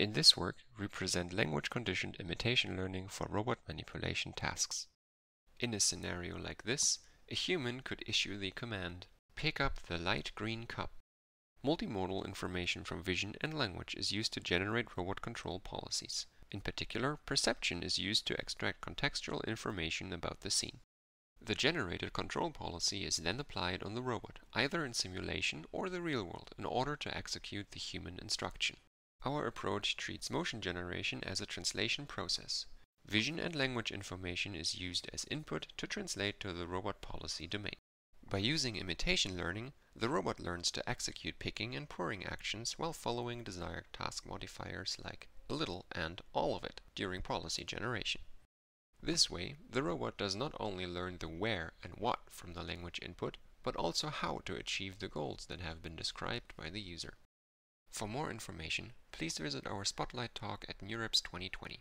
In this work, we present language-conditioned imitation learning for robot manipulation tasks. In a scenario like this, a human could issue the command, pick up the light green cup. Multimodal information from vision and language is used to generate robot control policies. In particular, perception is used to extract contextual information about the scene. The generated control policy is then applied on the robot, either in simulation or the real world, in order to execute the human instruction. Our approach treats motion generation as a translation process. Vision and language information is used as input to translate to the robot policy domain. By using imitation learning, the robot learns to execute picking and pouring actions while following desired task modifiers like a little and all of it during policy generation. This way, the robot does not only learn the where and what from the language input, but also how to achieve the goals that have been described by the user. For more information, please visit our Spotlight talk at NeurIPS 2020.